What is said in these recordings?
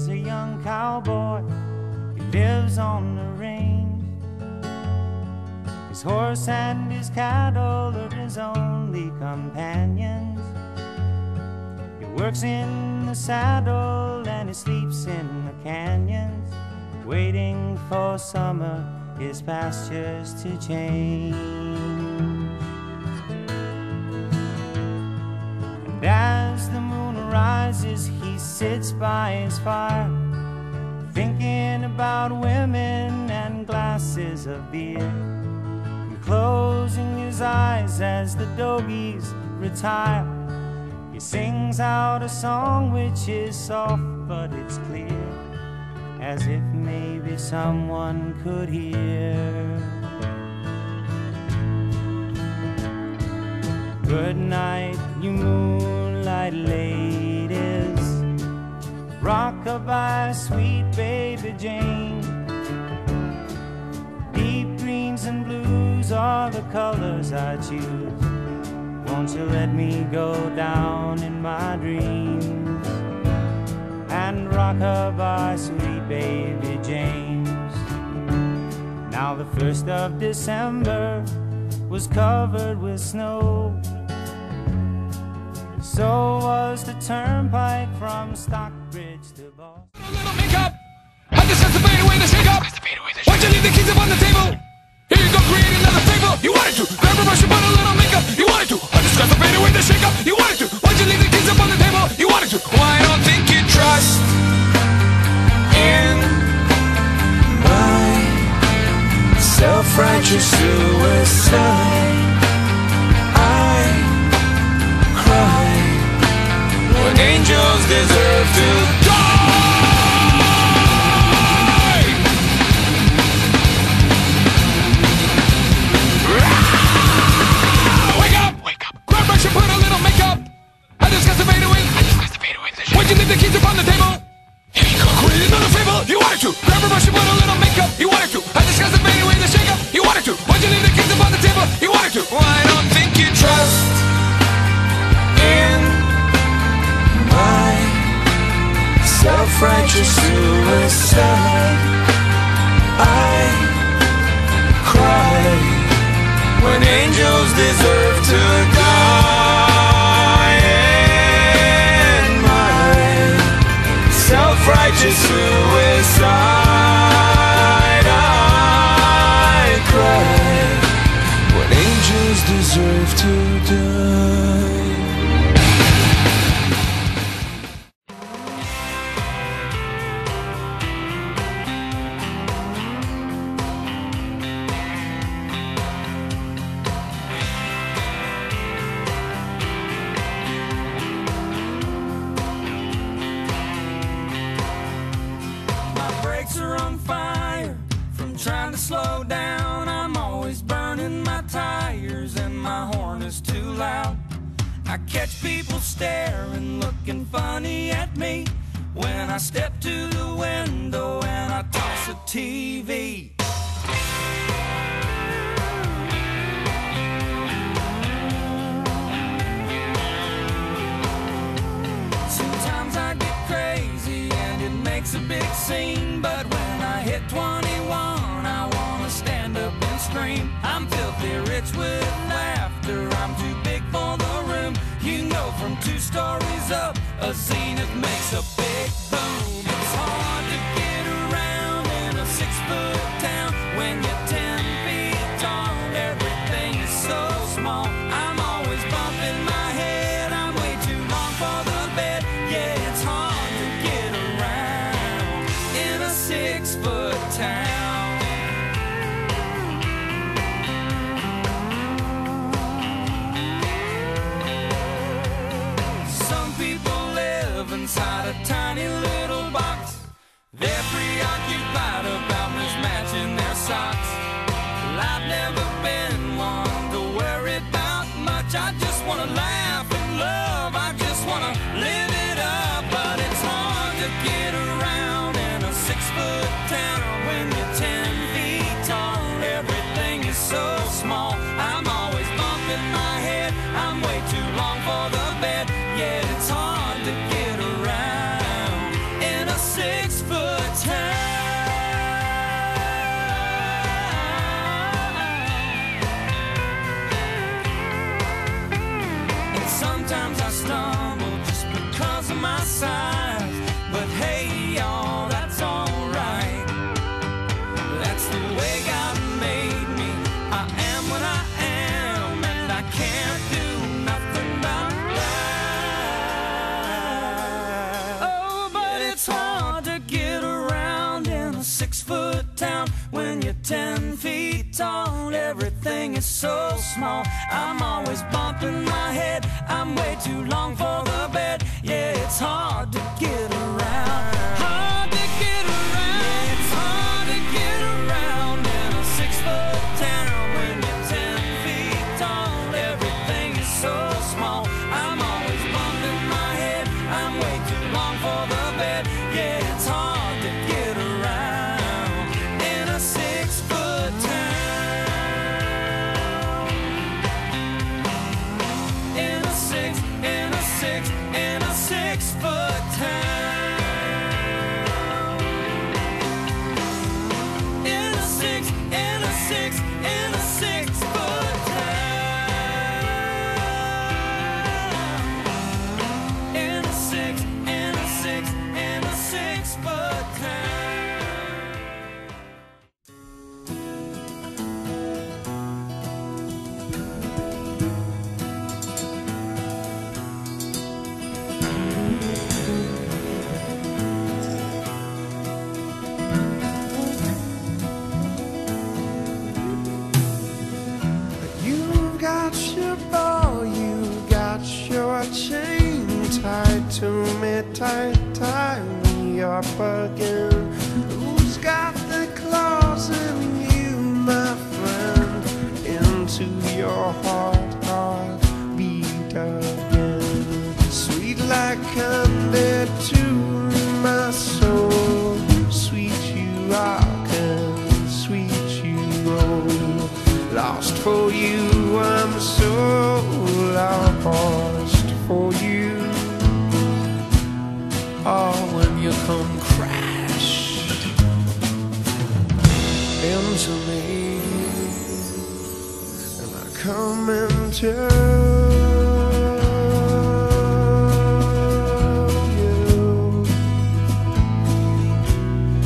There's a young cowboy, he lives on the range. His horse and his cattle are his only companions. He works in the saddle and he sleeps in the canyons, waiting for summer, his pastures to change. Sits by his fire, thinking about women and glasses of beer. And closing his eyes as the doggies retire, he sings out a song which is soft but it's clear, as if maybe someone could hear. Good night, you moonlight ladies. Sweet baby James. Deep greens and blues are the colors I choose. Won't you let me go down in my dreams and rockabye, sweet baby James? Now the first of December was covered with snow. So was the turnpike from Stockbridge self-righteous suicide. I cry when angels deserve self-righteous suicide. I cry when angels deserve down. I'm always burning my tires and my horn is too loud. I catch people staring, looking funny at me when I step to the window and I toss a TV. Stories up, a zenith makes a is so small. I'm always bumping my head. I'm way too long for the bed. Yeah, it's hard. heartbroken tell you,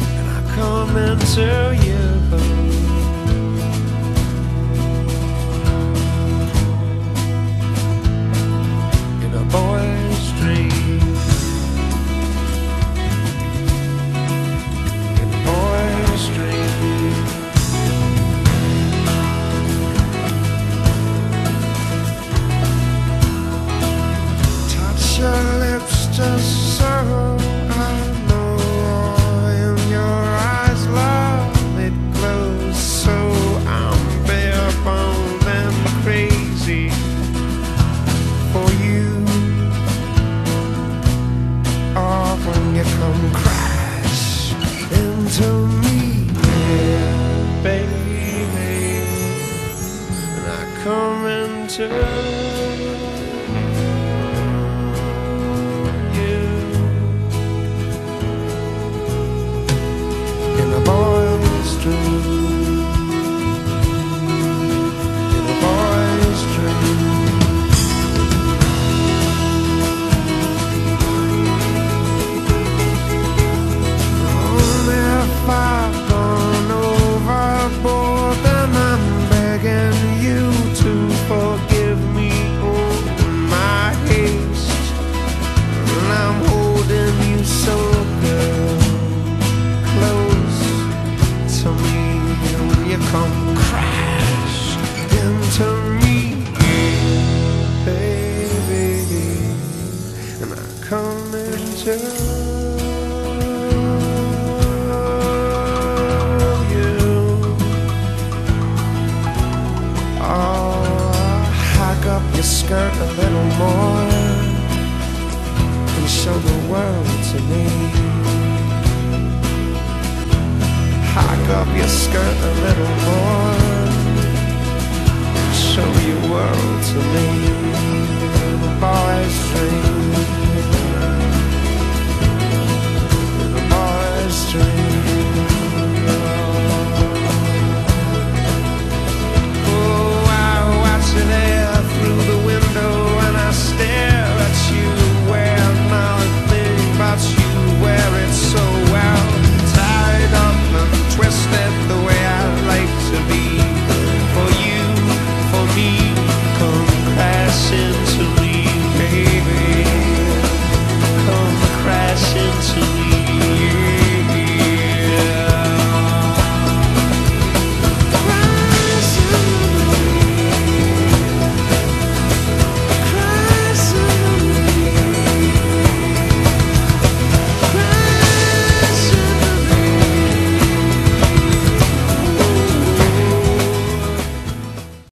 and I come and tell you. return.